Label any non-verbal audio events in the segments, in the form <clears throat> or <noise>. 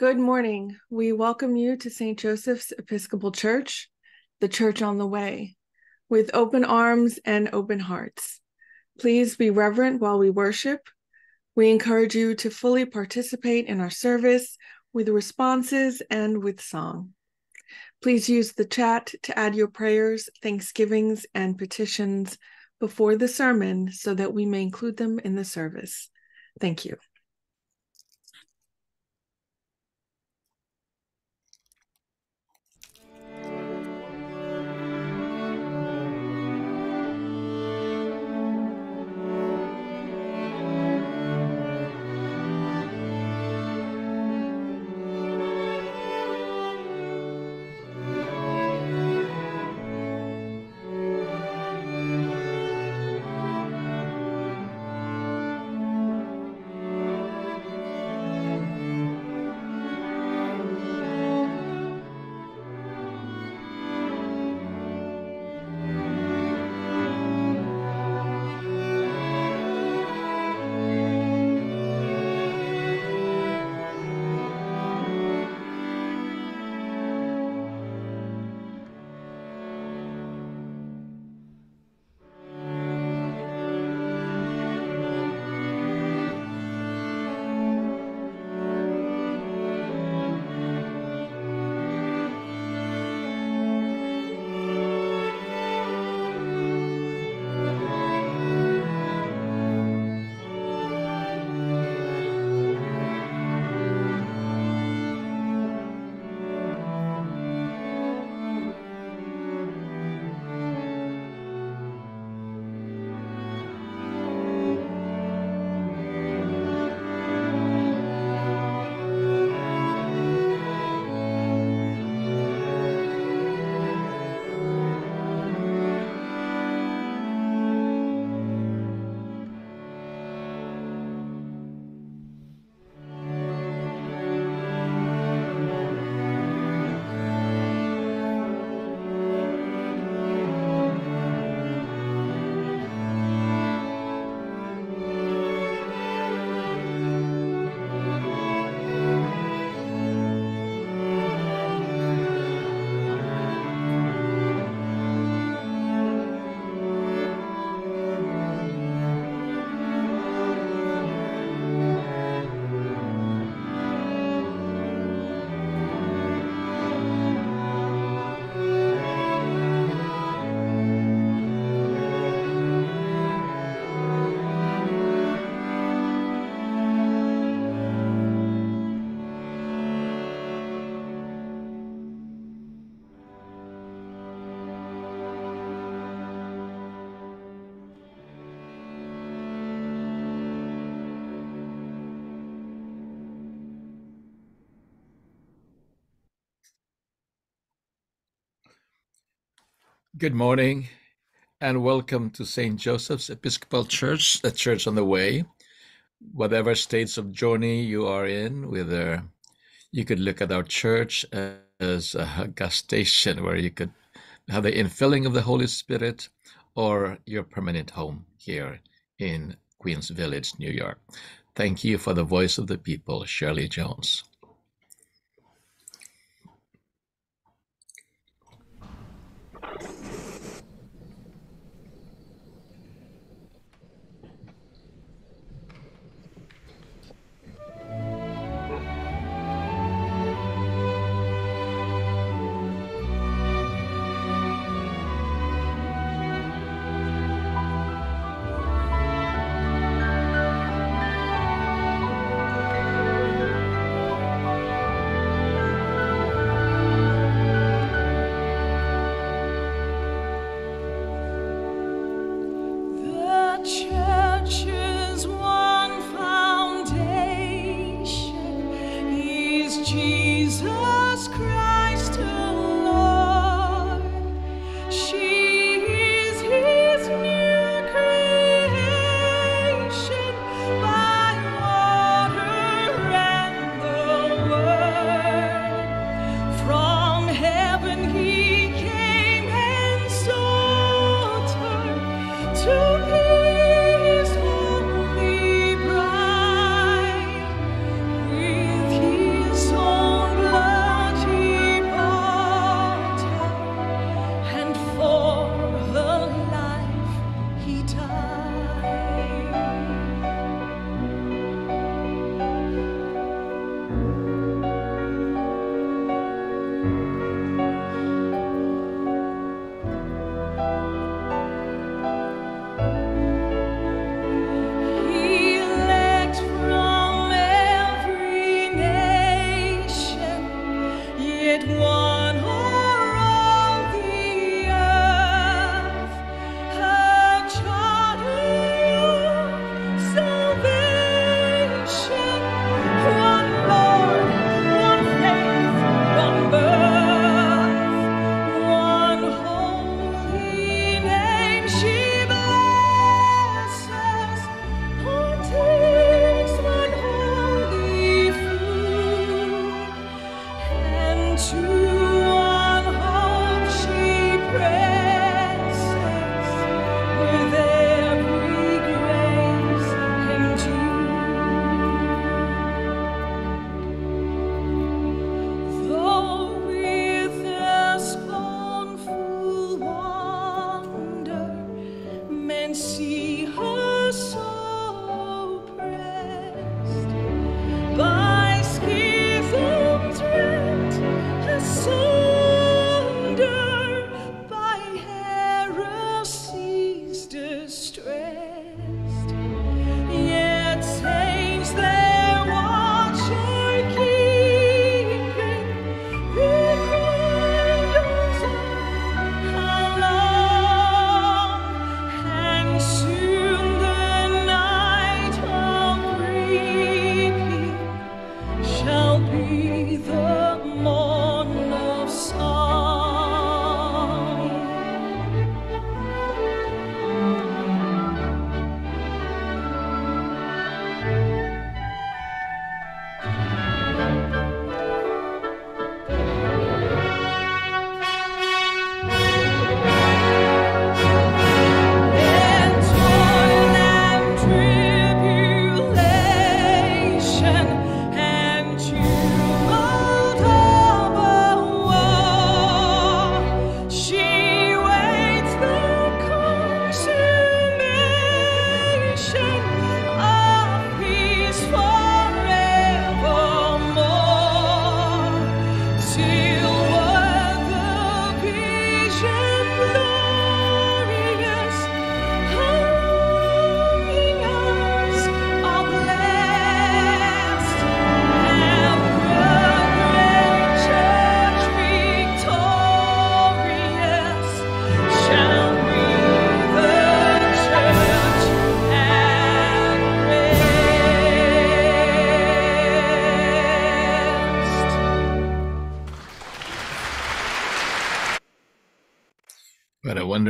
Good morning. We welcome you to St. Joseph's Episcopal Church, the church on the way, with open arms and open hearts. Please be reverent while we worship. We encourage you to fully participate in our service with responses and with song. Please use the chat to add your prayers, thanksgivings, and petitions before the sermon so that we may include them in the service. Thank you. Good morning and welcome to St. Joseph's Episcopal Church, the church on the way. Whatever states of journey you are in, whether you could look at our church as a gas station where you could have the infilling of the Holy Spirit or your permanent home here in Queens Village, New York. Thank you for the voice of the people, Shirley Jones.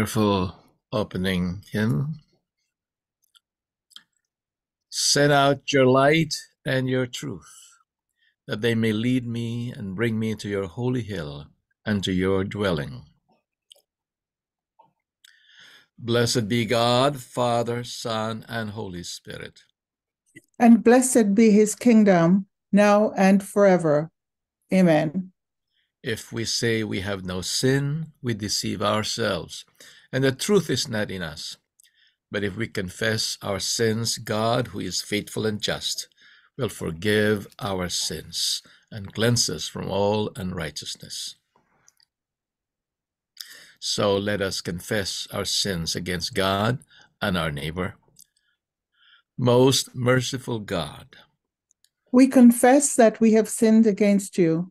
Wonderful opening hymn. Send out your light and your truth, that they may lead me and bring me to your holy hill and to your dwelling. Blessed be God, Father, Son, and Holy Spirit. And blessed be his kingdom, now and forever. Amen. If we say we have no sin, we deceive ourselves, and the truth is not in us. But if we confess our sins, God, who is faithful and just, will forgive our sins and cleanse us from all unrighteousness. So let us confess our sins against God and our neighbor. Most merciful God, we confess that we have sinned against you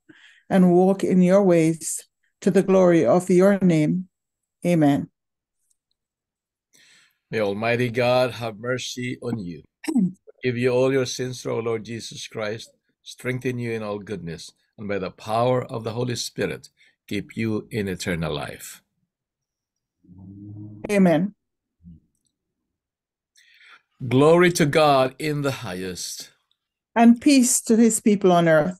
and walk in your ways to the glory of your name. Amen. May Almighty God have mercy on you, give you all your sins through our Lord Jesus Christ, strengthen you in all goodness, and by the power of the Holy Spirit, keep you in eternal life. Amen. Glory to God in the highest. And peace to his people on earth.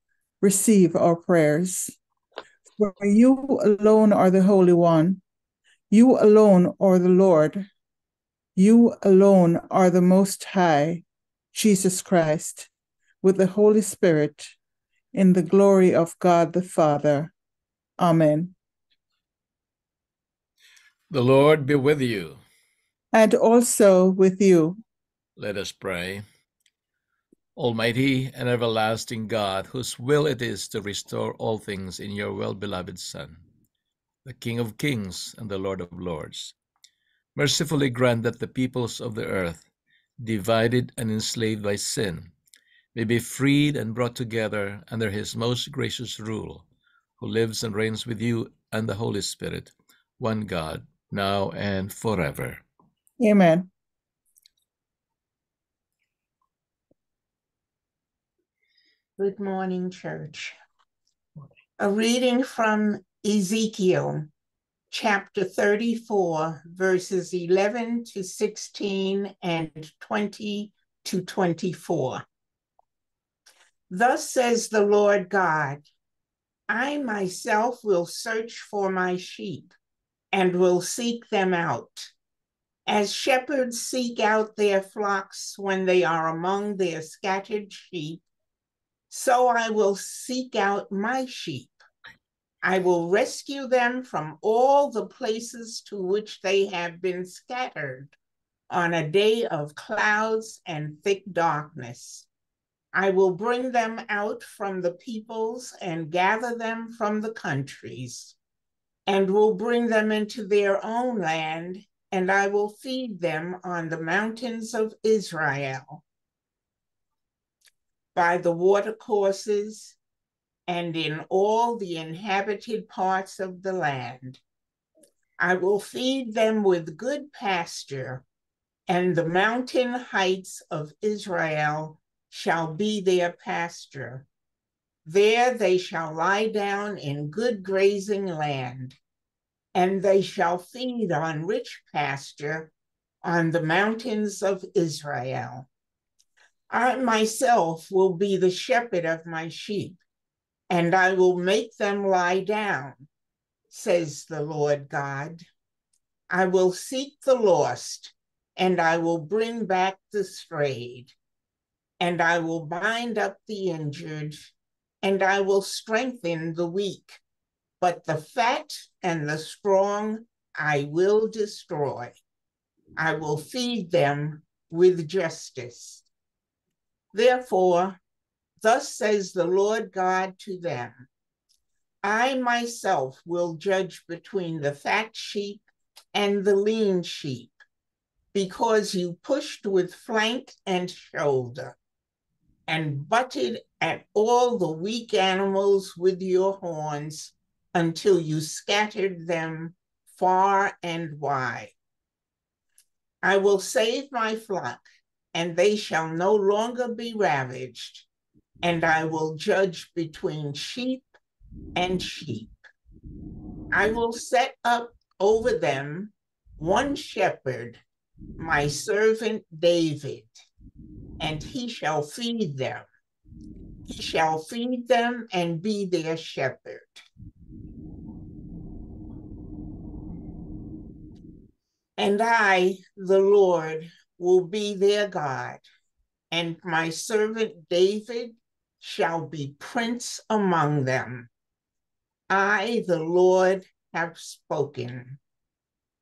Receive our prayers. For you alone are the Holy One. You alone are the Lord. You alone are the Most High, Jesus Christ, with the Holy Spirit, in the glory of God the Father. Amen. The Lord be with you. And also with you. Let us pray. Almighty and everlasting God, whose will it is to restore all things in your well beloved Son, the King of kings and the Lord of lords, mercifully grant that the peoples of the earth, divided and enslaved by sin, may be freed and brought together under his most gracious rule, who lives and reigns with you and the Holy Spirit, one God, now and forever. Amen. Good morning, church. A reading from Ezekiel chapter 34, verses 11 to 16 and 20 to 24. Thus says the Lord God I myself will search for my sheep and will seek them out. As shepherds seek out their flocks when they are among their scattered sheep, so I will seek out my sheep. I will rescue them from all the places to which they have been scattered on a day of clouds and thick darkness. I will bring them out from the peoples and gather them from the countries, and will bring them into their own land, and I will feed them on the mountains of Israel by the watercourses and in all the inhabited parts of the land. I will feed them with good pasture, and the mountain heights of Israel shall be their pasture. There they shall lie down in good grazing land, and they shall feed on rich pasture on the mountains of Israel. I myself will be the shepherd of my sheep, and I will make them lie down, says the Lord God. I will seek the lost, and I will bring back the strayed, and I will bind up the injured, and I will strengthen the weak. But the fat and the strong I will destroy. I will feed them with justice. Therefore, thus says the Lord God to them I myself will judge between the fat sheep and the lean sheep, because you pushed with flank and shoulder, and butted at all the weak animals with your horns until you scattered them far and wide. I will save my flock and they shall no longer be ravaged, and I will judge between sheep and sheep. I will set up over them one shepherd, my servant David, and he shall feed them. He shall feed them and be their shepherd. And I, the Lord, will be their God, and my servant David shall be prince among them. I, the Lord, have spoken.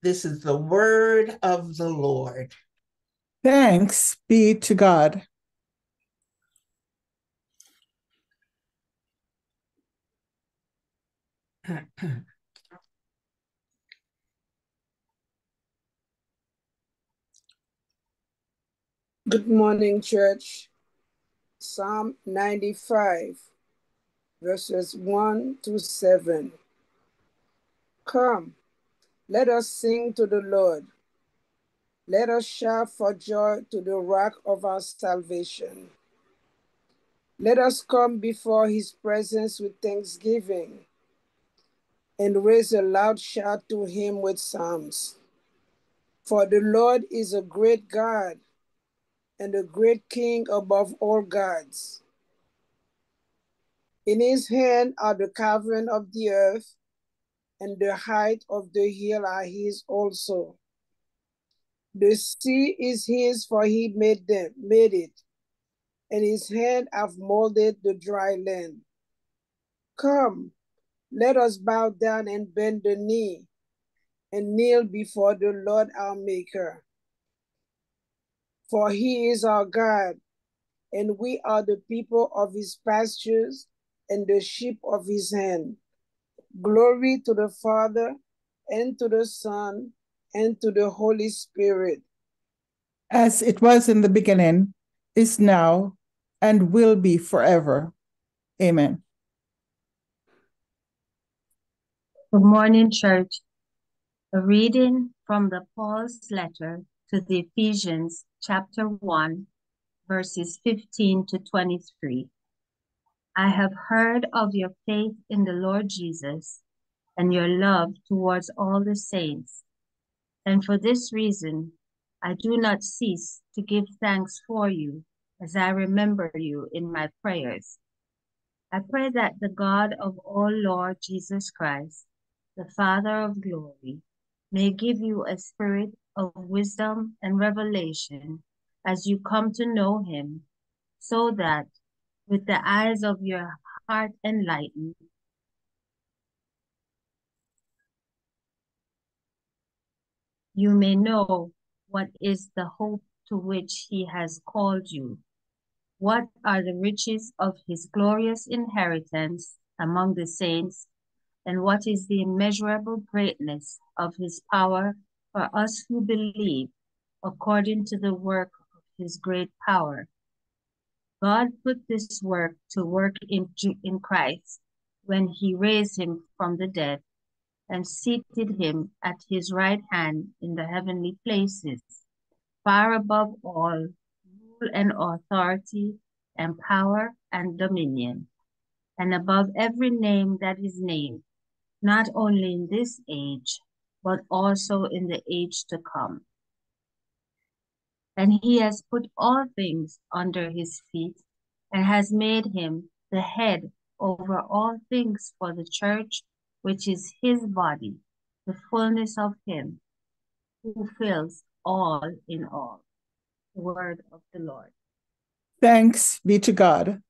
This is the word of the Lord. Thanks be to God. <clears throat> Good morning, church. Psalm 95, verses 1 to 7. Come, let us sing to the Lord. Let us shout for joy to the rock of our salvation. Let us come before his presence with thanksgiving and raise a loud shout to him with psalms. For the Lord is a great God and a great King above all gods. In his hand are the cavern of the earth, and the height of the hill are his also. The sea is his, for he made them, made it, and his hand have molded the dry land. Come, let us bow down and bend the knee and kneel before the Lord our Maker. For he is our God, and we are the people of his pastures and the sheep of his hand. Glory to the Father, and to the Son, and to the Holy Spirit. As it was in the beginning, is now, and will be forever. Amen. Good morning, church. A reading from the Paul's letter to the Ephesians, chapter 1, verses 15 to 23. I have heard of your faith in the Lord Jesus and your love towards all the saints. And for this reason, I do not cease to give thanks for you as I remember you in my prayers. I pray that the God of all Lord Jesus Christ, the Father of glory, may give you a spirit of wisdom and revelation as you come to know him, so that with the eyes of your heart enlightened, you may know what is the hope to which he has called you, what are the riches of his glorious inheritance among the saints, and what is the immeasurable greatness of his power for us who believe, according to the work of his great power. God put this work to work in, in Christ when he raised him from the dead and seated him at his right hand in the heavenly places, far above all rule and authority and power and dominion, and above every name that is named, not only in this age, but also in the age to come. And he has put all things under his feet and has made him the head over all things for the church, which is his body, the fullness of him who fills all in all. The word of the Lord. Thanks be to God.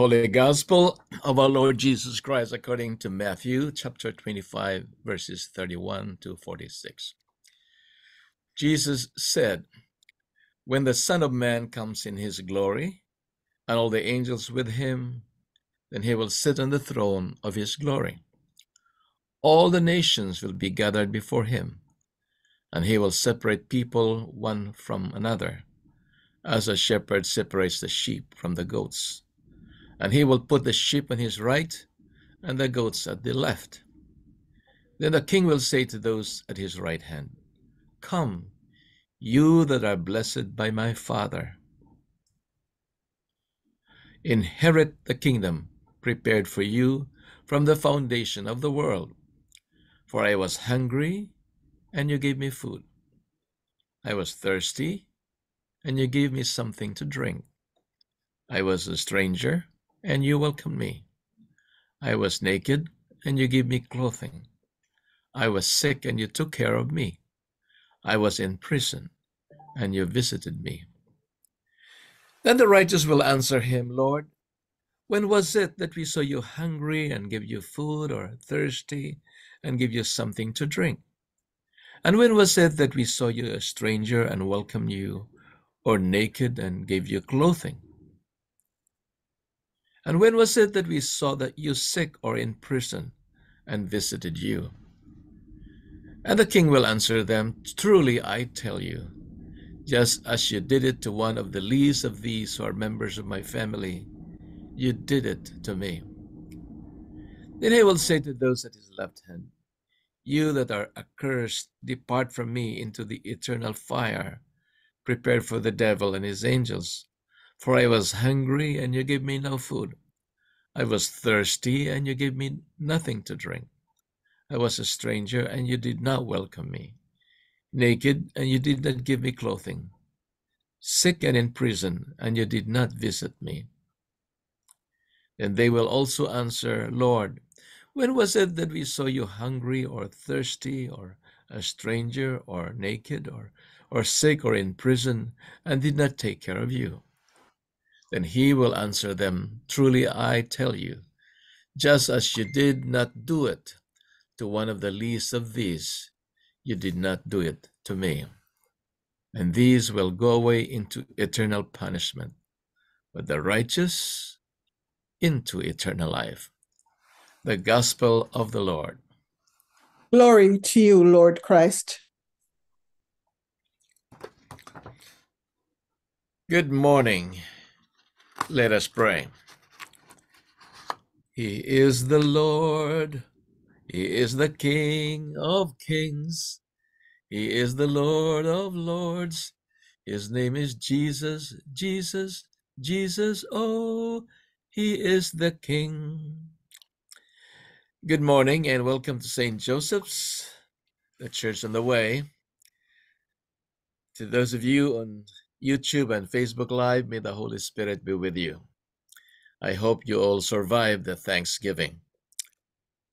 Holy Gospel of our Lord Jesus Christ according to Matthew chapter 25, verses 31 to 46. Jesus said, When the Son of Man comes in his glory, and all the angels with him, then he will sit on the throne of his glory. All the nations will be gathered before him, and he will separate people one from another, as a shepherd separates the sheep from the goats and he will put the sheep on his right and the goats at the left. Then the king will say to those at his right hand, Come, you that are blessed by my Father. Inherit the kingdom prepared for you from the foundation of the world. For I was hungry, and you gave me food. I was thirsty, and you gave me something to drink. I was a stranger, and you welcomed me. I was naked, and you gave me clothing. I was sick, and you took care of me. I was in prison, and you visited me. Then the righteous will answer him, Lord, when was it that we saw you hungry and gave you food, or thirsty and gave you something to drink? And when was it that we saw you a stranger and welcomed you, or naked and gave you clothing? And when was it that we saw that you sick or in prison and visited you? And the king will answer them, Truly I tell you, just as you did it to one of the least of these who are members of my family, you did it to me. Then he will say to those at his left hand, You that are accursed, depart from me into the eternal fire, prepared for the devil and his angels. For I was hungry, and you gave me no food. I was thirsty, and you gave me nothing to drink. I was a stranger, and you did not welcome me. Naked, and you did not give me clothing. Sick and in prison, and you did not visit me. Then they will also answer, Lord, when was it that we saw you hungry or thirsty or a stranger or naked or, or sick or in prison and did not take care of you? Then he will answer them, Truly I tell you, just as you did not do it to one of the least of these, you did not do it to me. And these will go away into eternal punishment, but the righteous into eternal life. The Gospel of the Lord. Glory to you, Lord Christ. Good morning. Let us pray. He is the Lord. He is the King of kings. He is the Lord of lords. His name is Jesus, Jesus, Jesus. Oh, he is the King. Good morning and welcome to St. Joseph's, the Church on the Way. To those of you on YouTube and Facebook Live, may the Holy Spirit be with you. I hope you all survived the Thanksgiving,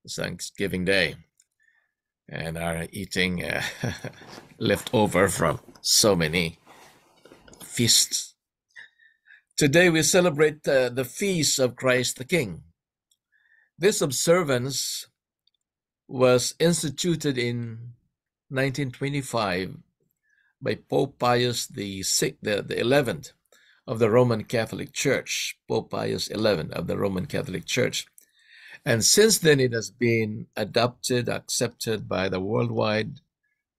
Thanksgiving Day, and are eating uh, <laughs> leftover from so many feasts. Today we celebrate uh, the feast of Christ the King. This observance was instituted in 1925 by Pope Pius the the, the eleventh of the Roman Catholic Church, Pope Pius XI of the Roman Catholic Church. And since then, it has been adopted, accepted by the worldwide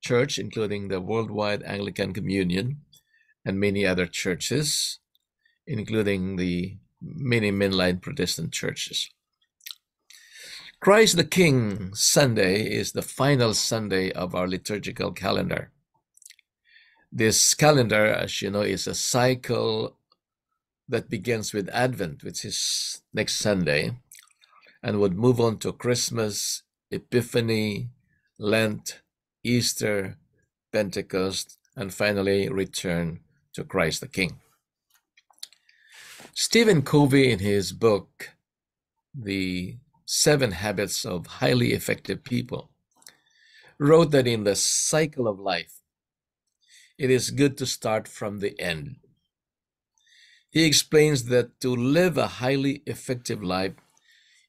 church, including the Worldwide Anglican Communion and many other churches, including the many mainline Protestant churches. Christ the King Sunday is the final Sunday of our liturgical calendar. This calendar, as you know, is a cycle that begins with Advent, which is next Sunday, and would move on to Christmas, Epiphany, Lent, Easter, Pentecost, and finally return to Christ the King. Stephen Covey, in his book, The Seven Habits of Highly Effective People, wrote that in the cycle of life, it is good to start from the end. He explains that to live a highly effective life,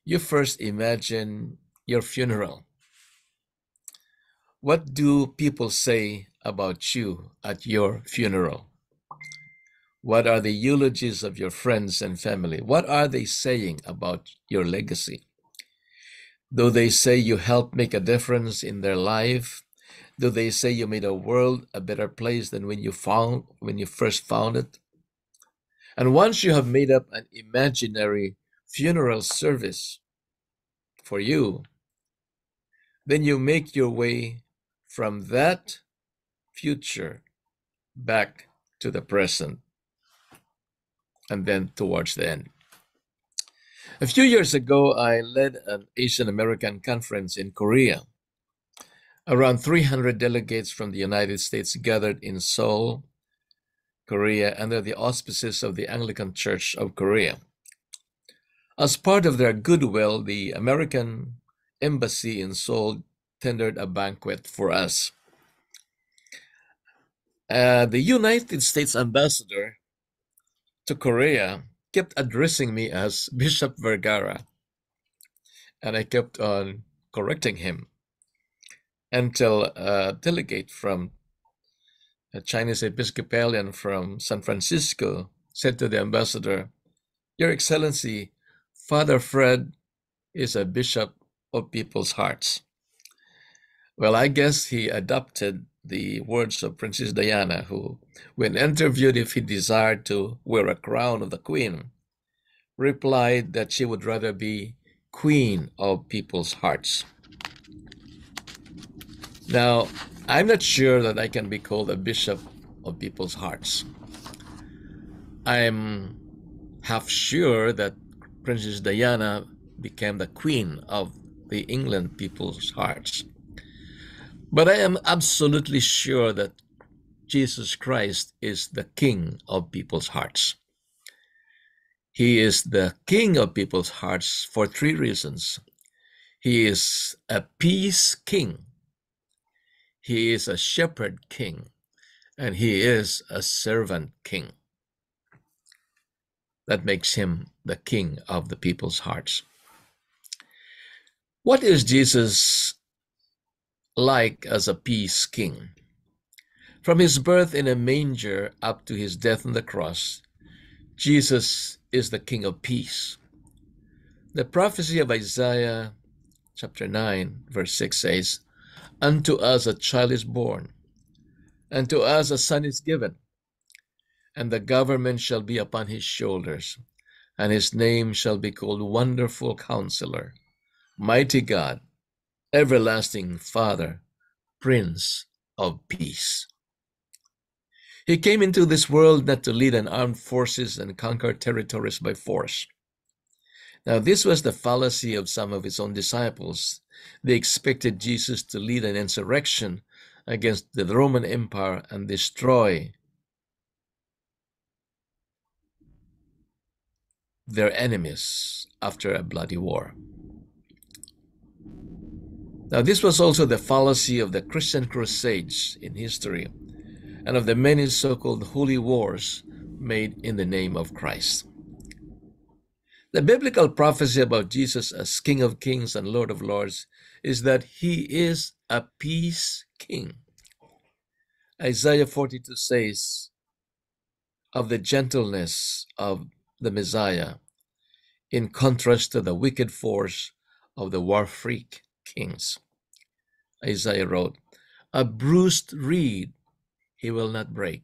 you first imagine your funeral. What do people say about you at your funeral? What are the eulogies of your friends and family? What are they saying about your legacy? Do they say you helped make a difference in their life? Do they say you made a world a better place than when you found when you first found it? And once you have made up an imaginary funeral service for you, then you make your way from that future back to the present and then towards the end. A few years ago, I led an Asian American conference in Korea. Around 300 delegates from the United States gathered in Seoul, Korea, under the auspices of the Anglican Church of Korea. As part of their goodwill, the American Embassy in Seoul tendered a banquet for us. Uh, the United States ambassador to Korea kept addressing me as Bishop Vergara, and I kept on correcting him until a delegate from a Chinese Episcopalian from San Francisco said to the ambassador, Your Excellency, Father Fred is a bishop of people's hearts. Well, I guess he adopted the words of Princess Diana, who, when interviewed if he desired to wear a crown of the queen, replied that she would rather be queen of people's hearts. Now, I'm not sure that I can be called a bishop of people's hearts. I'm half sure that Princess Diana became the queen of the England people's hearts. But I am absolutely sure that Jesus Christ is the king of people's hearts. He is the king of people's hearts for three reasons. He is a peace king. He is a shepherd king. And he is a servant king. That makes him the king of the people's hearts. What is Jesus like as a peace king? From his birth in a manger up to his death on the cross, Jesus is the King of peace. The prophecy of Isaiah chapter 9, verse 6 says, Unto us a child is born, and to us a son is given, and the government shall be upon his shoulders, and his name shall be called Wonderful Counselor, Mighty God, Everlasting Father, Prince of Peace. He came into this world not to lead an armed forces and conquer territories by force. Now, this was the fallacy of some of his own disciples. They expected Jesus to lead an insurrection against the Roman Empire and destroy their enemies after a bloody war. Now, this was also the fallacy of the Christian Crusades in history and of the many so called holy wars made in the name of Christ. The biblical prophecy about Jesus as King of Kings and Lord of Lords is that he is a peace king. Isaiah 42 says of the gentleness of the Messiah in contrast to the wicked force of the war freak kings. Isaiah wrote, A bruised reed he will not break,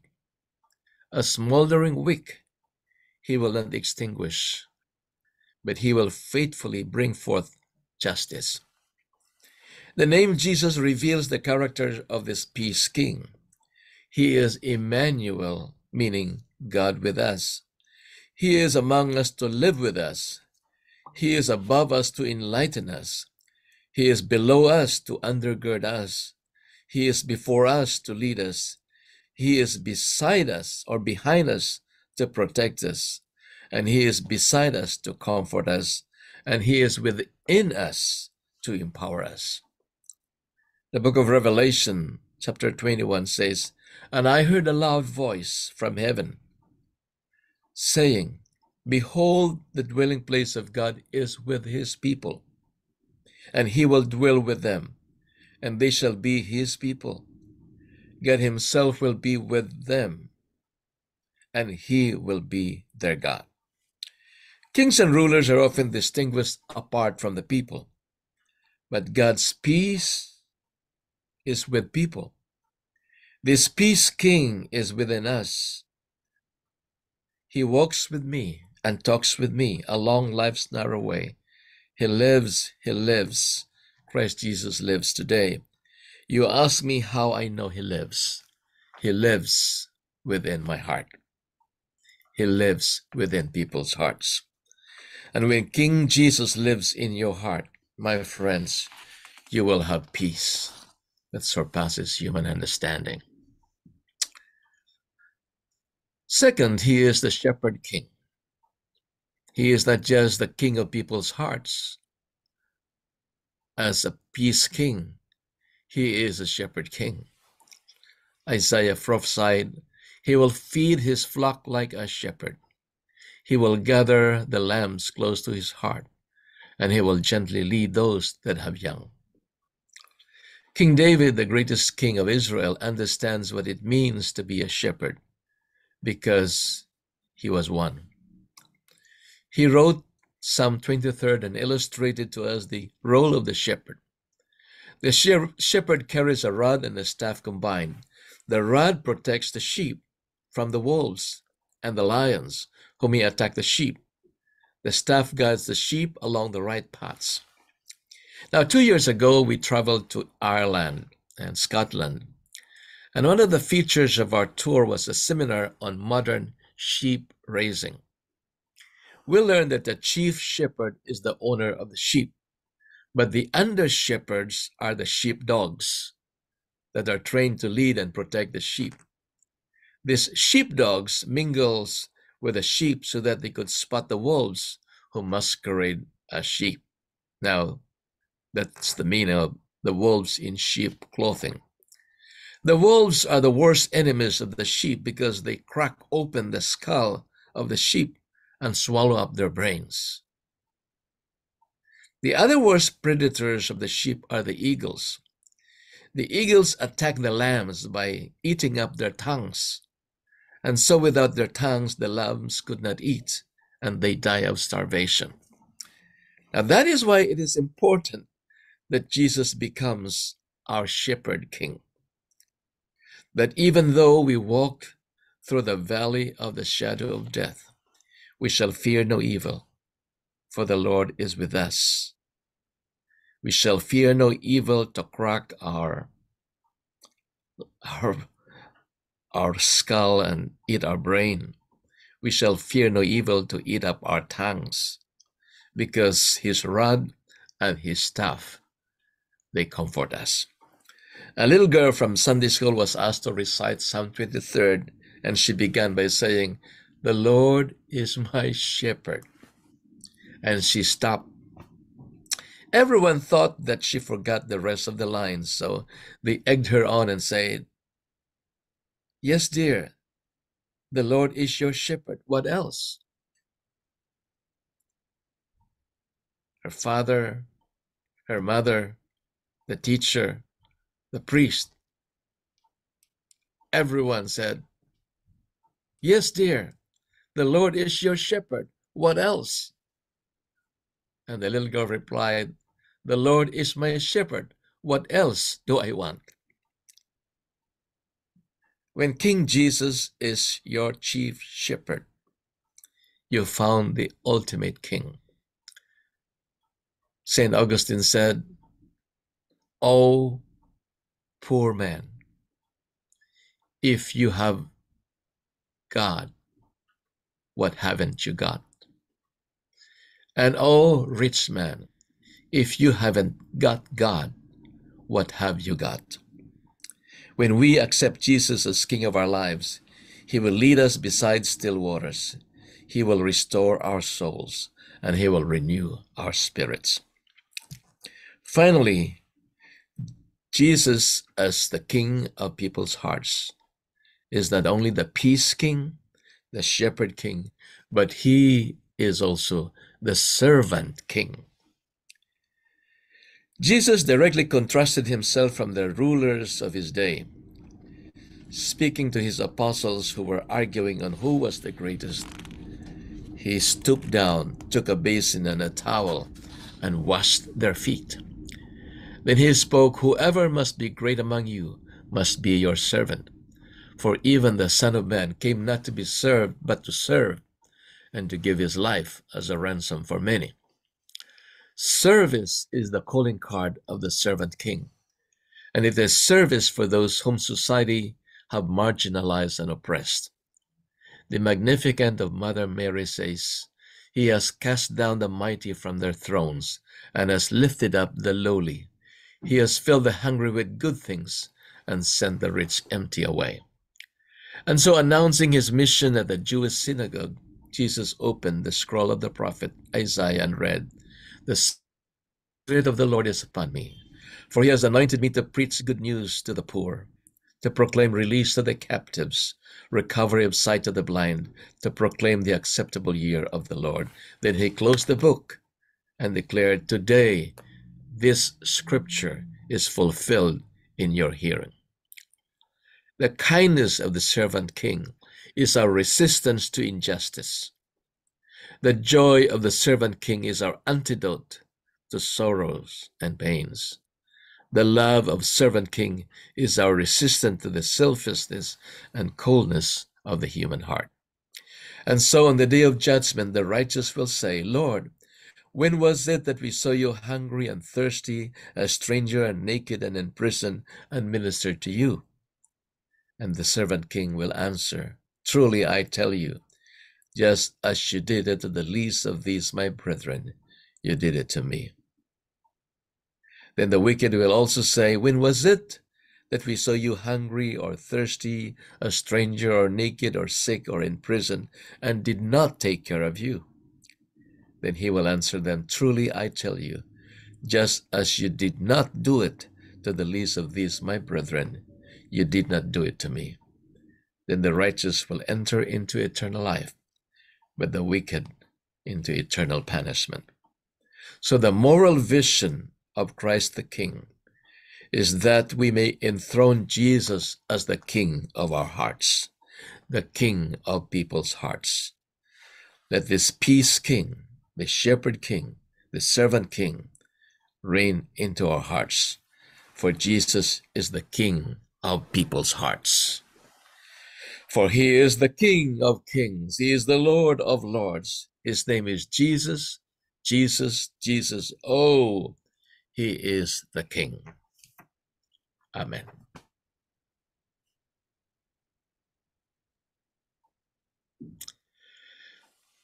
a smoldering wick he will not extinguish, but he will faithfully bring forth justice. The name Jesus reveals the character of this peace king. He is Emmanuel, meaning God with us. He is among us to live with us. He is above us to enlighten us. He is below us to undergird us. He is before us to lead us. He is beside us or behind us to protect us. And He is beside us to comfort us. And He is within us to empower us. The book of Revelation, chapter 21 says, And I heard a loud voice from heaven saying, Behold, the dwelling place of God is with his people, and he will dwell with them, and they shall be his people. God himself will be with them, and he will be their God. Kings and rulers are often distinguished apart from the people, but God's peace is with people. This peace king is within us. He walks with me and talks with me along life's narrow way. He lives, he lives. Christ Jesus lives today. You ask me how I know he lives. He lives within my heart. He lives within people's hearts. And when King Jesus lives in your heart, my friends, you will have peace that surpasses human understanding. Second, he is the shepherd king. He is not just the king of people's hearts. As a peace king, he is a shepherd king. Isaiah prophesied, He will feed his flock like a shepherd. He will gather the lambs close to his heart, and he will gently lead those that have young. King David, the greatest king of Israel, understands what it means to be a shepherd because he was one. He wrote Psalm 23rd and illustrated to us the role of the shepherd. The shepherd carries a rod and a staff combined. The rod protects the sheep from the wolves and the lions who may attack the sheep. The staff guides the sheep along the right paths. Now, two years ago, we traveled to Ireland and Scotland. And one of the features of our tour was a seminar on modern sheep raising. We learned that the chief shepherd is the owner of the sheep, but the under shepherds are the sheep dogs that are trained to lead and protect the sheep. These sheepdogs mingles with the sheep so that they could spot the wolves who masquerade as sheep. Now, that's the meaning of the wolves in sheep clothing. The wolves are the worst enemies of the sheep because they crack open the skull of the sheep and swallow up their brains. The other worst predators of the sheep are the eagles. The eagles attack the lambs by eating up their tongues. And so, without their tongues, the lambs could not eat, and they die of starvation. Now, that is why it is important that Jesus becomes our shepherd king. That even though we walk through the valley of the shadow of death, we shall fear no evil, for the Lord is with us. We shall fear no evil to crack our, our, our skull and eat our brain. We shall fear no evil to eat up our tongues, because his rod and his staff they comfort us. A little girl from Sunday school was asked to recite Psalm 23rd, and she began by saying, The Lord is my shepherd. And she stopped. Everyone thought that she forgot the rest of the lines, so they egged her on and said, Yes, dear, the Lord is your shepherd. What else? Her father, her mother, the teacher, the priest. Everyone said, Yes, dear, the Lord is your shepherd. What else? And the little girl replied, The Lord is my shepherd. What else do I want? When King Jesus is your chief shepherd, you found the ultimate king. St. Augustine said, Oh, poor man, if you have God, what haven't you got? And oh, rich man, if you haven't got God, what have you got? When we accept Jesus as King of our lives, He will lead us beside still waters. He will restore our souls and He will renew our spirits. Finally, Jesus, as the King of people's hearts, is not only the peace king, the shepherd king, but he is also the servant king. Jesus directly contrasted himself from the rulers of his day, speaking to his apostles who were arguing on who was the greatest. He stooped down, took a basin and a towel, and washed their feet. Then he spoke, Whoever must be great among you must be your servant. For even the Son of Man came not to be served, but to serve, and to give his life as a ransom for many. Service is the calling card of the servant king, and it is service for those whom society have marginalized and oppressed. The Magnificat of Mother Mary says, He has cast down the mighty from their thrones and has lifted up the lowly. He has filled the hungry with good things and sent the rich empty away. And so, announcing his mission at the Jewish synagogue, Jesus opened the scroll of the prophet Isaiah and read, The Spirit of the Lord is upon me, for he has anointed me to preach good news to the poor, to proclaim release to the captives, recovery of sight to the blind, to proclaim the acceptable year of the Lord. Then he closed the book and declared, Today this scripture is fulfilled in your hearing. The kindness of the servant king is our resistance to injustice. The joy of the servant king is our antidote to sorrows and pains. The love of servant king is our resistance to the selfishness and coldness of the human heart. And so on the day of judgment, the righteous will say, Lord, when was it that we saw you hungry and thirsty, a stranger and naked and in prison, and ministered to you? And the servant king will answer, Truly I tell you, just as you did it to the least of these my brethren, you did it to me. Then the wicked will also say, When was it that we saw you hungry or thirsty, a stranger or naked or sick or in prison, and did not take care of you? Then he will answer them, Truly I tell you, just as you did not do it to the least of these my brethren, you did not do it to me. Then the righteous will enter into eternal life, but the wicked into eternal punishment. So the moral vision of Christ the King is that we may enthrone Jesus as the King of our hearts, the King of people's hearts. Let this peace King, the Shepherd King, the Servant King, reign into our hearts, for Jesus is the King of people's hearts. For he is the King of kings, he is the Lord of lords. His name is Jesus, Jesus, Jesus. Oh, he is the King. Amen.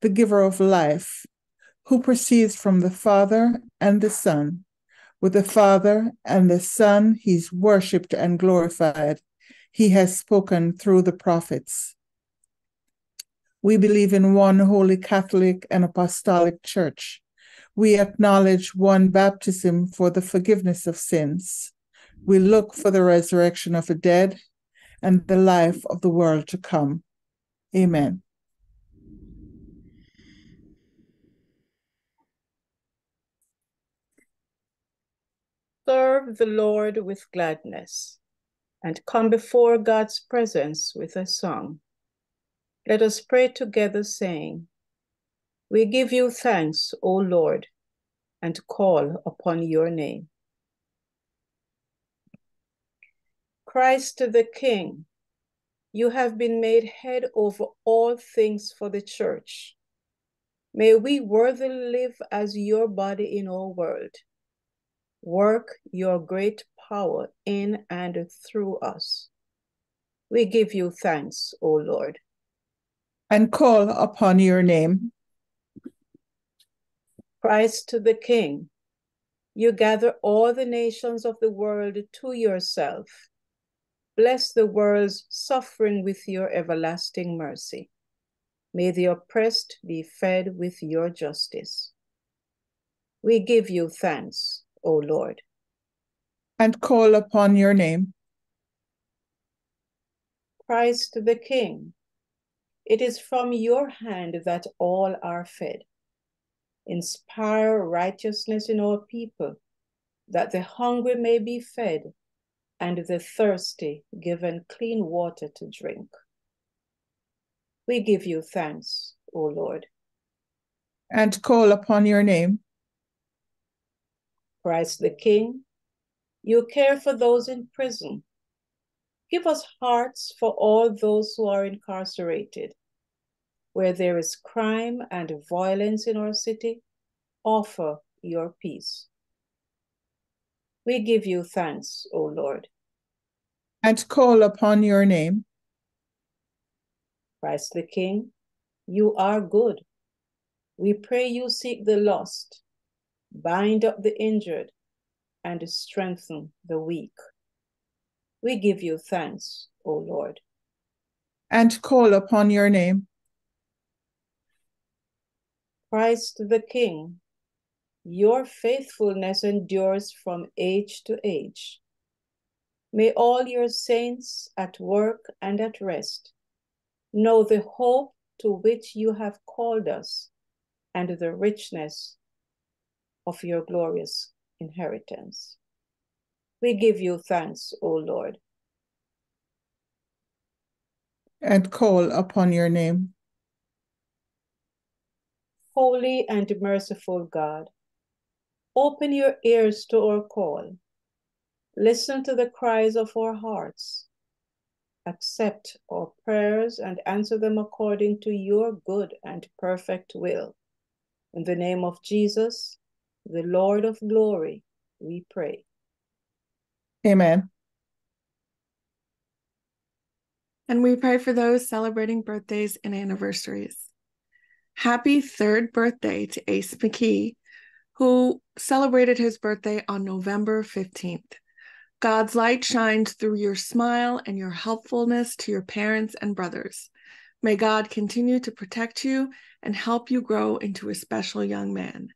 the giver of life, who proceeds from the Father and the Son. With the Father and the Son, he's worshiped and glorified. He has spoken through the prophets. We believe in one holy Catholic and Apostolic Church. We acknowledge one baptism for the forgiveness of sins. We look for the resurrection of the dead and the life of the world to come. Amen. Serve the Lord with gladness and come before God's presence with a song. Let us pray together, saying, We give you thanks, O Lord, and call upon your name. Christ the King, you have been made head over all things for the church. May we worthily live as your body in our world. Work your great power in and through us. We give you thanks, O Lord. And call upon your name. Christ to the King, you gather all the nations of the world to yourself. Bless the world's suffering with your everlasting mercy. May the oppressed be fed with your justice. We give you thanks, O Lord. And call upon your name. Christ the King, it is from your hand that all are fed. Inspire righteousness in our people, that the hungry may be fed and the thirsty given clean water to drink. We give you thanks, O Lord. And call upon your name. Christ the King, you care for those in prison. Give us hearts for all those who are incarcerated. Where there is crime and violence in our city, offer your peace. We give you thanks, O Lord. And call upon your name. Christ the King, you are good. We pray you seek the lost, bind up the injured, and strengthen the weak. We give you thanks, O Lord. And call upon your name. Christ the King, your faithfulness endures from age to age. May all your saints at work and at rest know the hope to which you have called us and the richness of your glorious inheritance. We give you thanks, O Lord. And call upon your name. Holy and merciful God, open your ears to our call. Listen to the cries of our hearts. Accept our prayers and answer them according to your good and perfect will. In the name of Jesus, the Lord of glory, we pray. Amen. And we pray for those celebrating birthdays and anniversaries. Happy third birthday to Ace McKee, who celebrated his birthday on November 15th. God's light shines through your smile and your helpfulness to your parents and brothers. May God continue to protect you and help you grow into a special young man.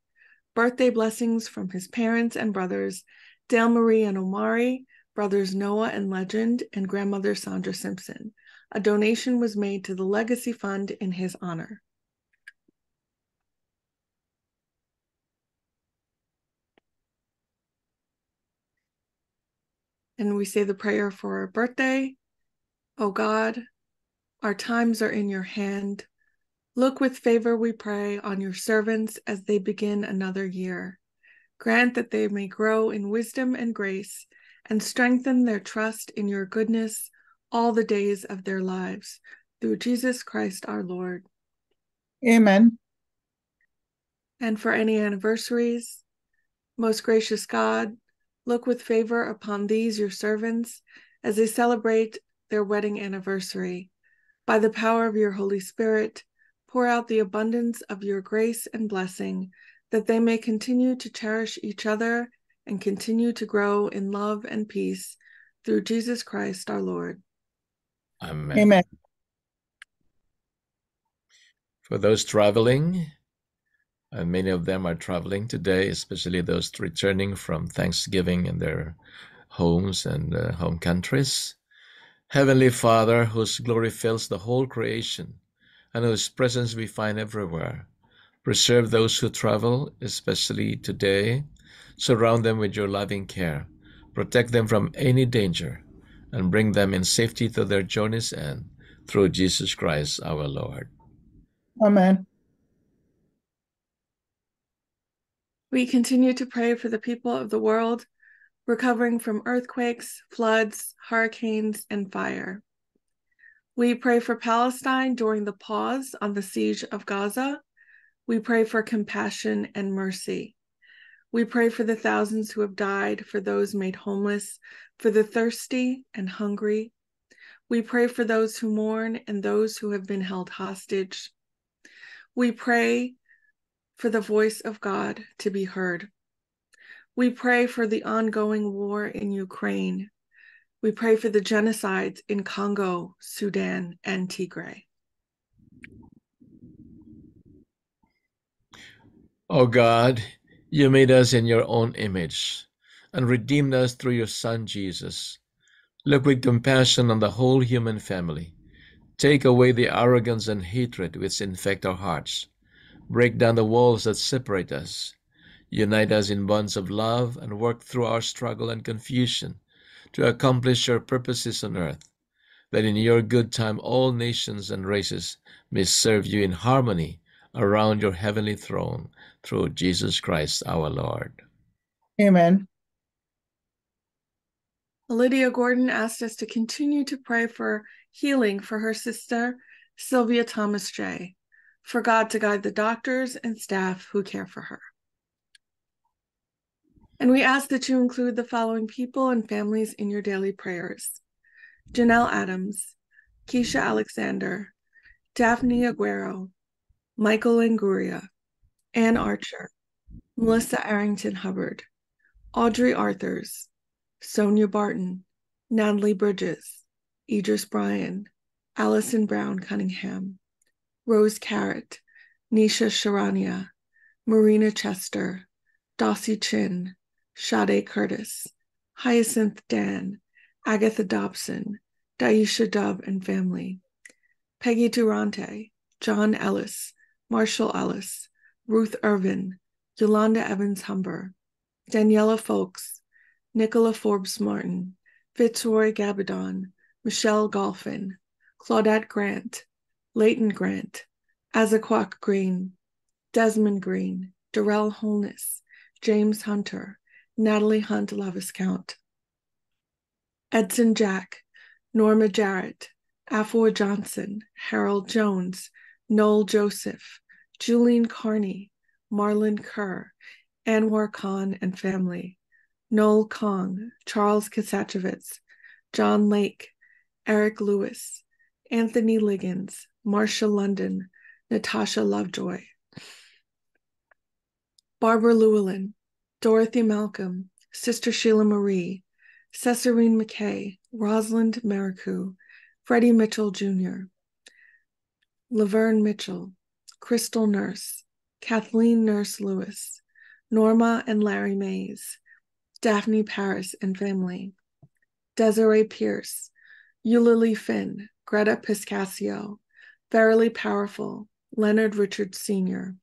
Birthday blessings from his parents and brothers, Dale Marie and Omari, brothers Noah and Legend, and grandmother Sandra Simpson. A donation was made to the Legacy Fund in his honor. And we say the prayer for our birthday. O God, our times are in your hand. Look with favor, we pray, on your servants as they begin another year. Grant that they may grow in wisdom and grace and strengthen their trust in your goodness all the days of their lives. Through Jesus Christ our Lord. Amen. And for any anniversaries, most gracious God, look with favor upon these your servants as they celebrate their wedding anniversary. By the power of your Holy Spirit, pour out the abundance of your grace and blessing, that they may continue to cherish each other and continue to grow in love and peace through Jesus Christ our Lord. Amen. Amen. For those traveling, and many of them are traveling today, especially those returning from Thanksgiving in their homes and uh, home countries. Heavenly Father, whose glory fills the whole creation and whose presence we find everywhere, preserve those who travel, especially today. Surround them with your loving care. Protect them from any danger and bring them in safety to their journey's end through Jesus Christ our Lord. Amen. We continue to pray for the people of the world recovering from earthquakes, floods, hurricanes, and fire. We pray for Palestine during the pause on the siege of Gaza. We pray for compassion and mercy. We pray for the thousands who have died, for those made homeless, for the thirsty and hungry. We pray for those who mourn and those who have been held hostage. We pray for the voice of God to be heard. We pray for the ongoing war in Ukraine. We pray for the genocides in Congo, Sudan, and Tigray. O God, you made us in your own image and redeemed us through your Son Jesus. Look with compassion on the whole human family. Take away the arrogance and hatred which infect our hearts. Break down the walls that separate us. Unite us in bonds of love and work through our struggle and confusion to accomplish your purposes on earth, that in your good time all nations and races may serve you in harmony around your heavenly throne through Jesus Christ our Lord. Amen. Lydia Gordon asked us to continue to pray for healing for her sister, Sylvia Thomas J., for God to guide the doctors and staff who care for her. And we ask that you include the following people and families in your daily prayers. Janelle Adams, Keisha Alexander, Daphne Aguero, Michael Anguria, Ann Archer, Melissa Arrington Hubbard, Audrey Arthurs, Sonia Barton, Natalie Bridges, Idris Bryan, Allison Brown Cunningham, Rose Carrot, Nisha Sharania, Marina Chester, Dossie Chin, Sade Curtis, Hyacinth Dan, Agatha Dobson, Daisha Dub and family, Peggy Durante, John Ellis, Marshall Ellis, Ruth Irvin, Yolanda Evans Humber, Daniela Folks, Nicola Forbes Martin, Fitzroy Gabadon, Michelle Golfin, Claudette Grant, Leighton Grant, Azaquak Green, Desmond Green, Darrell Holness, James Hunter, Natalie Hunt Leviscount, Edson Jack, Norma Jarrett, Afua Johnson, Harold Jones, Noel Joseph, Julian Carney, Marlon Kerr, Anwar Khan and family, Noel Kong, Charles Kasachevitz, John Lake, Eric Lewis, Anthony Liggins, Marcia London, Natasha Lovejoy, Barbara Llewellyn, Dorothy Malcolm, Sister Sheila Marie, Cesarine McKay, Rosalind Maricu, Freddie Mitchell Jr., Laverne Mitchell, Crystal Nurse, Kathleen Nurse Lewis, Norma and Larry Mays, Daphne Paris and family, Desiree Pierce, Eulalie Finn, Greta Piscasio, Verily Powerful, Leonard Richards Sr.,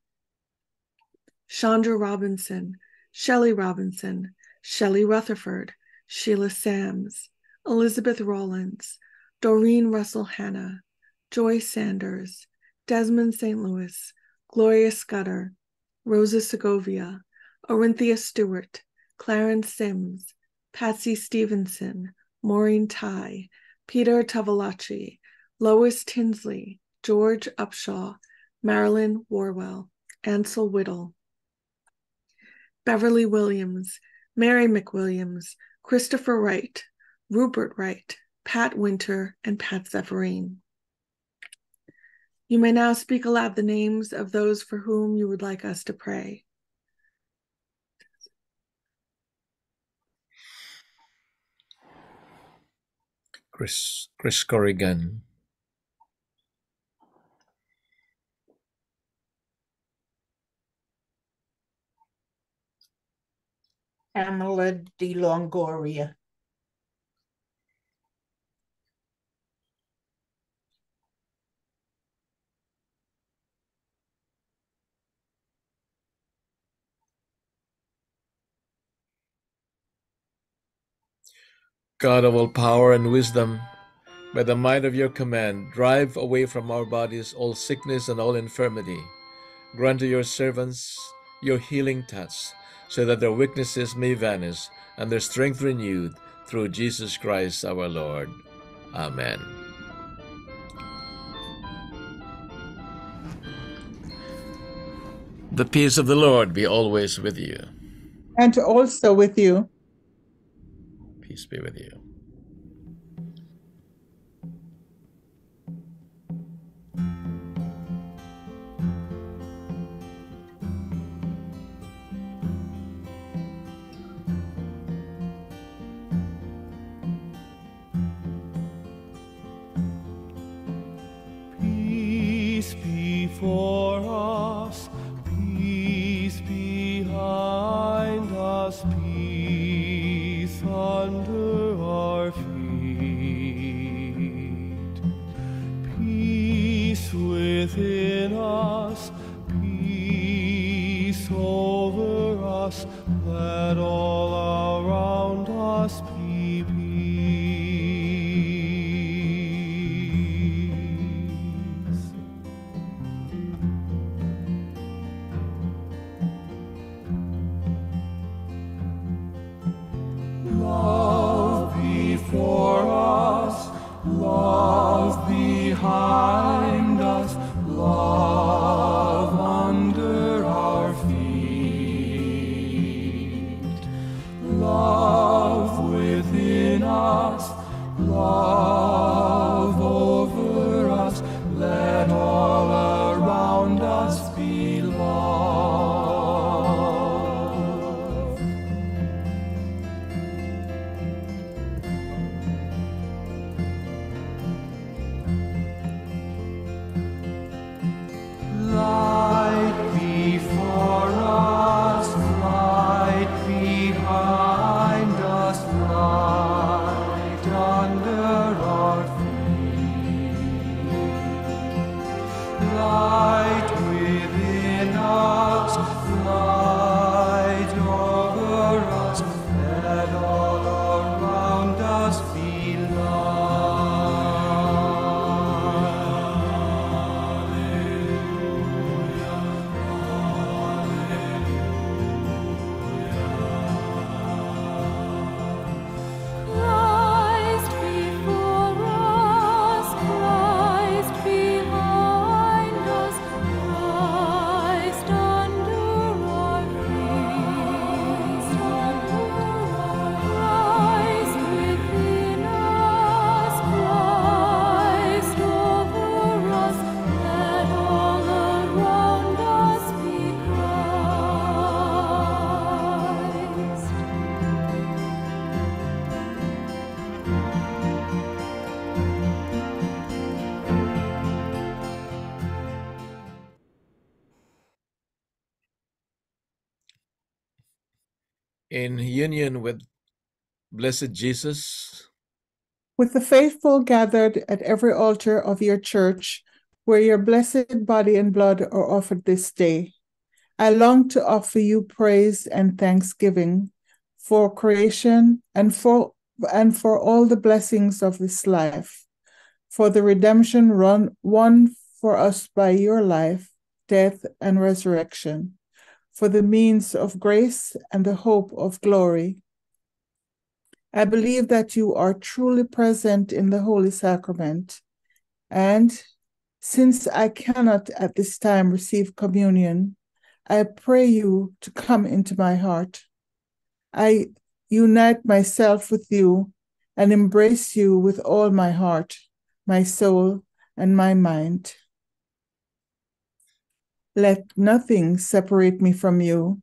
Chandra Robinson, Shelley Robinson, Shelley Rutherford, Sheila Sams, Elizabeth Rollins, Doreen Russell Hanna, Joy Sanders, Desmond St. Louis, Gloria Scudder, Rosa Segovia, Orinthia Stewart, Clarence Sims, Patsy Stevenson, Maureen Ty, Peter Tavalacci, Lois Tinsley, George Upshaw, Marilyn Warwell, Ansel Whittle, Beverly Williams, Mary McWilliams, Christopher Wright, Rupert Wright, Pat Winter, and Pat Zephyrin. You may now speak aloud the names of those for whom you would like us to pray. Chris Chris Corrigan, Pamela de Longoria. God of all power and wisdom, by the might of your command, drive away from our bodies all sickness and all infirmity. Grant to your servants your healing touch, so that their weaknesses may vanish and their strength renewed through Jesus Christ our Lord. Amen. The peace of the Lord be always with you. And also with you. Peace be with you. In union with blessed Jesus, with the faithful gathered at every altar of your church, where your blessed body and blood are offered this day. I long to offer you praise and thanksgiving for creation and for and for all the blessings of this life, for the redemption run, won for us by your life, death, and resurrection, for the means of grace and the hope of glory. I believe that you are truly present in the Holy Sacrament. And since I cannot at this time receive communion, I pray you to come into my heart. I unite myself with you and embrace you with all my heart, my soul, and my mind. Let nothing separate me from you.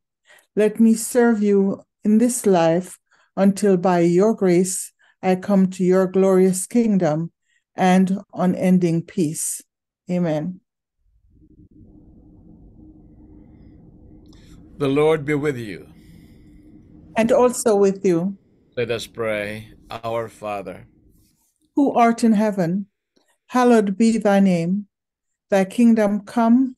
Let me serve you in this life until by your grace I come to your glorious kingdom and unending peace. Amen. the Lord be with you. and also with you, Let us pray. Our Father, who art in heaven, hallowed be thy name. Thy kingdom come,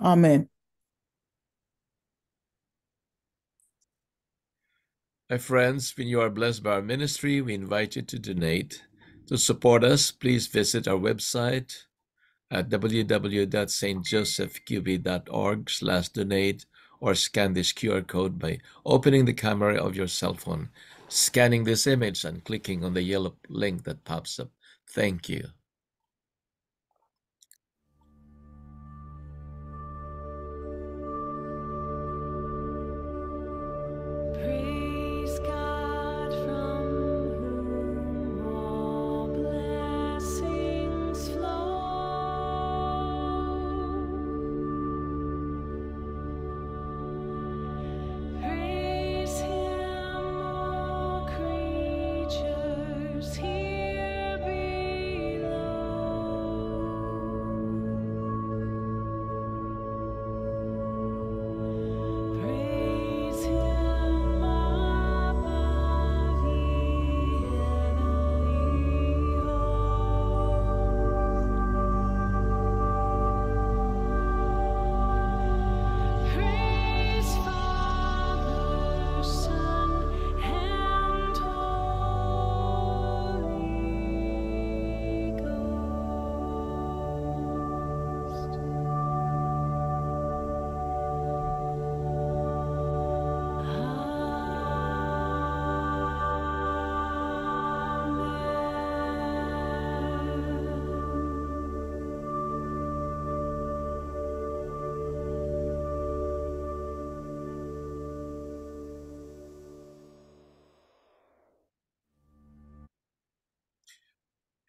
Amen. my friends, when you are blessed by our ministry, we invite you to donate. To support us, please visit our website at www.stjosephqb.org slash donate or scan this QR code by opening the camera of your cell phone, scanning this image and clicking on the yellow link that pops up. Thank you.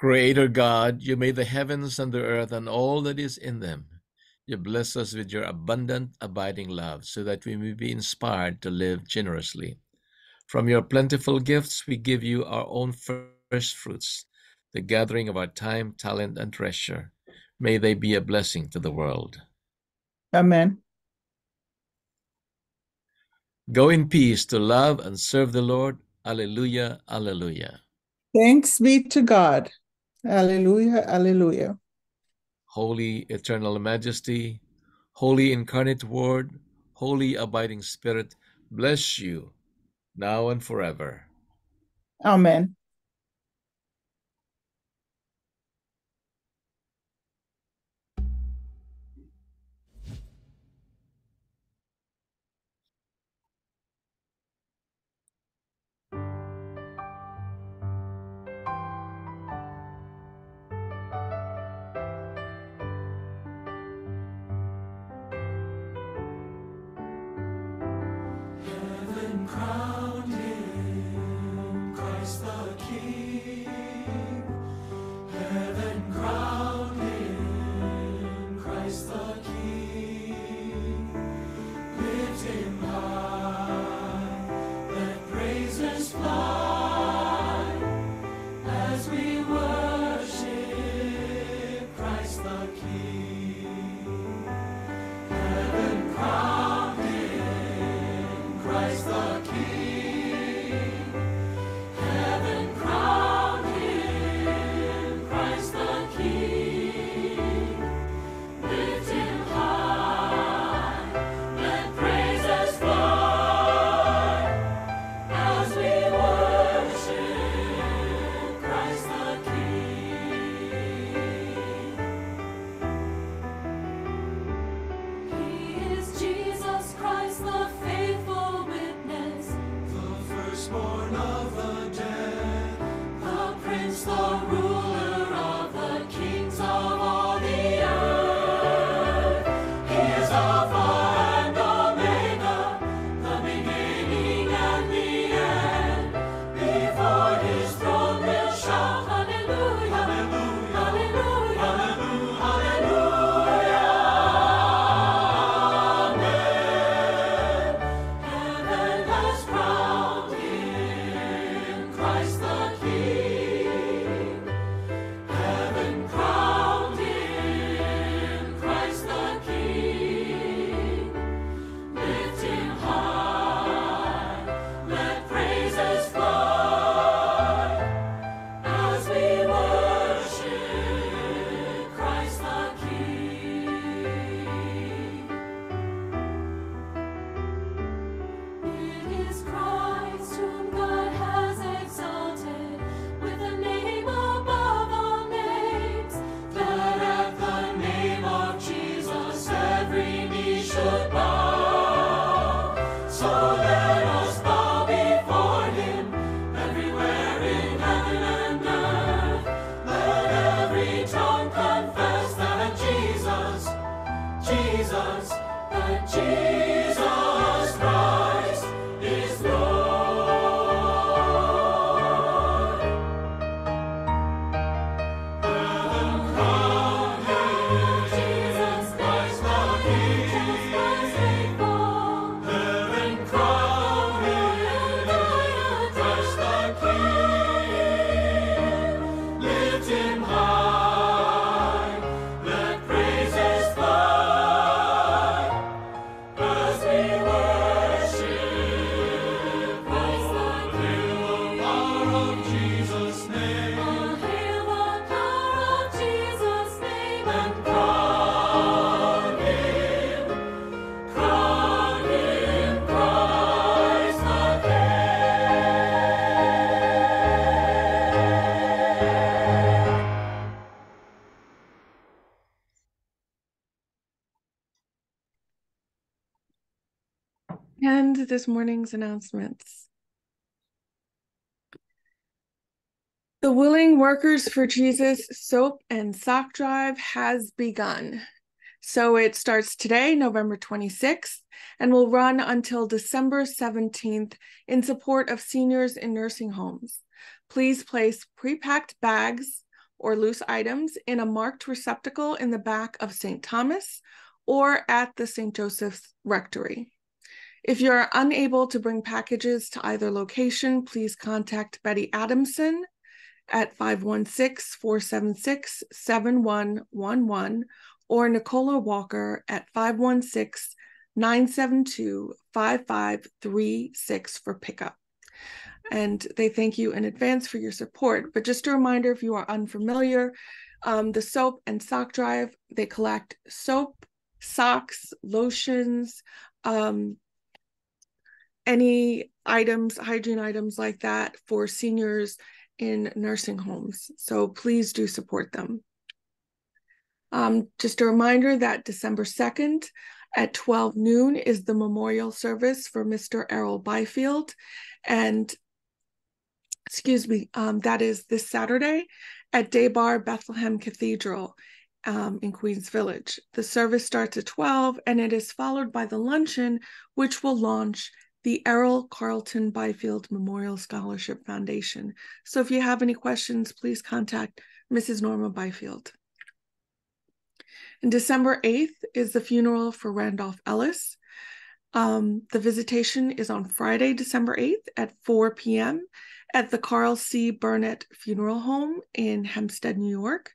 Creator God, you made the heavens and the earth and all that is in them. You bless us with your abundant, abiding love so that we may be inspired to live generously. From your plentiful gifts, we give you our own first fruits, the gathering of our time, talent, and treasure. May they be a blessing to the world. Amen. Go in peace to love and serve the Lord. Alleluia, alleluia. Thanks be to God. Alleluia, alleluia. Holy eternal majesty, holy incarnate word, holy abiding spirit, bless you now and forever. Amen. This morning's announcements. The Willing Workers for Jesus soap and sock drive has begun. So it starts today, November 26th, and will run until December 17th in support of seniors in nursing homes. Please place pre-packed bags or loose items in a marked receptacle in the back of St. Thomas or at the St. Joseph's Rectory. If you're unable to bring packages to either location, please contact Betty Adamson at 516-476-7111 or Nicola Walker at 516-972-5536 for pickup. And they thank you in advance for your support. But just a reminder, if you are unfamiliar, um, the soap and sock drive, they collect soap, socks, lotions, um, any items, hygiene items like that for seniors in nursing homes. So please do support them. Um, just a reminder that December 2nd at 12 noon is the memorial service for Mr. Errol Byfield. And excuse me, um, that is this Saturday at Daybar Bethlehem Cathedral um, in Queens Village. The service starts at 12 and it is followed by the luncheon, which will launch the Errol Carlton Byfield Memorial Scholarship Foundation. So if you have any questions, please contact Mrs. Norma Byfield. And December 8th is the funeral for Randolph Ellis. Um, the visitation is on Friday, December 8th at 4 p.m. at the Carl C. Burnett Funeral Home in Hempstead, New York.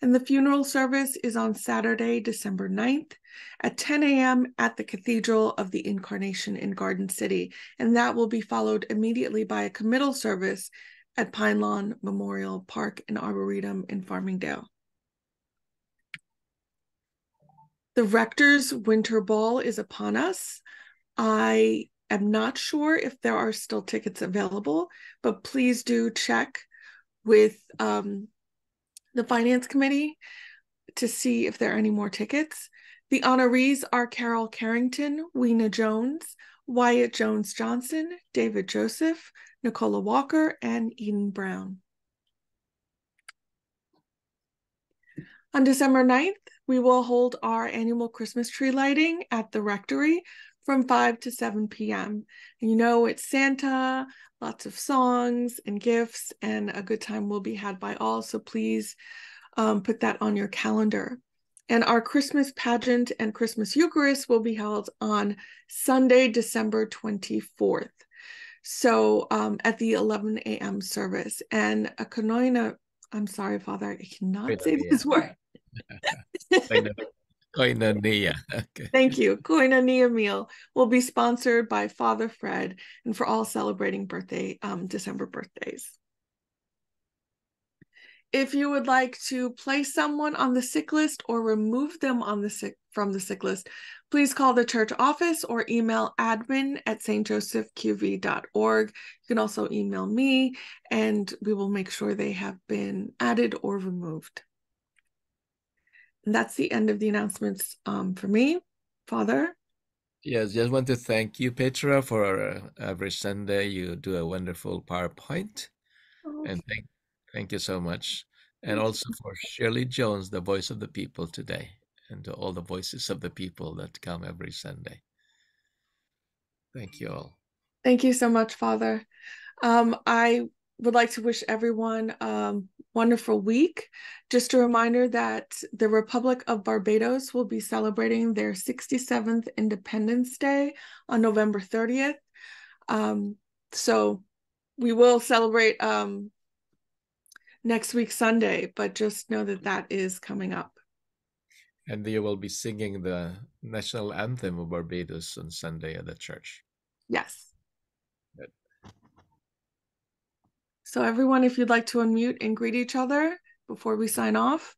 And the funeral service is on Saturday, December 9th at 10 a.m. at the Cathedral of the Incarnation in Garden City. And that will be followed immediately by a committal service at Pine Lawn Memorial Park and Arboretum in Farmingdale. The Rector's Winter Ball is upon us. I am not sure if there are still tickets available, but please do check with um, the Finance Committee to see if there are any more tickets. The honorees are Carol Carrington, Weena Jones, Wyatt Jones Johnson, David Joseph, Nicola Walker, and Eden Brown. On December 9th, we will hold our annual Christmas tree lighting at the rectory from 5 to 7 p.m. And you know, it's Santa, lots of songs and gifts, and a good time will be had by all. So please um, put that on your calendar. And our Christmas pageant and Christmas Eucharist will be held on Sunday, December 24th. So um, at the 11 a.m. service. And a koinonia, I'm sorry, Father, I cannot say this word. <laughs> Koinonia. <laughs> Okay. Thank you. Koinonia meal will be sponsored by Father Fred and for all celebrating birthday, um, December birthdays. If you would like to place someone on the sick list or remove them on the sick from the sick list, please call the church office or email admin at stjosephqv.org. You can also email me and we will make sure they have been added or removed. And that's the end of the announcements um, for me. Father, Yes, just want to thank you, Petra, for uh, every Sunday you do a wonderful PowerPoint, Oh, and thank thank you so much, and also for Shirley Jones, the voice of the people today, and to all the voices of the people that come every Sunday. Thank you all. Thank you so much, Father. Um, I would like to wish everyone um wonderful week. Just a reminder that the Republic of Barbados will be celebrating their 67th Independence Day on November 30th. Um, so we will celebrate um next week Sunday, but just know that that is coming up. And you will be singing the national anthem of Barbados on Sunday at the church. Yes. Good. So everyone, if you'd like to unmute and greet each other before we sign off.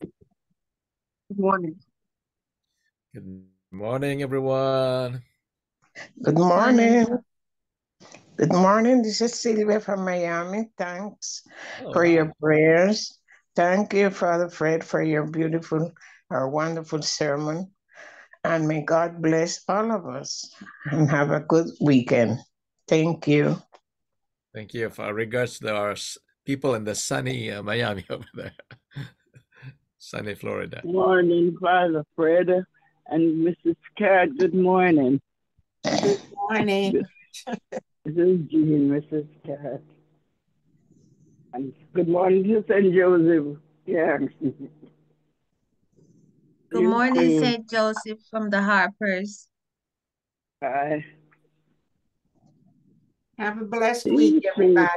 Good morning. Good morning, everyone. Good morning. Good morning. This is Sylvia from Miami. Thanks Oh, for your prayers. Thank you, Father Fred, for your beautiful or wonderful sermon. And may God bless all of us and have a good weekend. Thank you. Thank you. For regards to our people in the sunny uh, <laughs> Miami over there, sunny Florida. Morning, Father Fred and Mrs. Cat. Good morning. Good morning. This is Jean, Mrs. Cat. And good morning to St. Joseph. Yeah. Good morning. St. Joseph from the Harpers. Bye. Have a blessed You week, too. everybody.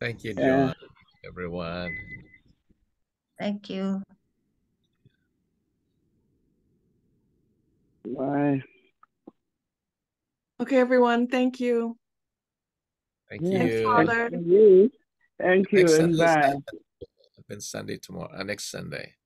Thank you, Yeah. John, everyone. Thank you. Bye. Okay, everyone, thank you. Thank Yeah. Thanks, you. Father. Thank you. Thank you Next and Sunday, bye. then Sunday tomorrow. Uh, next Sunday.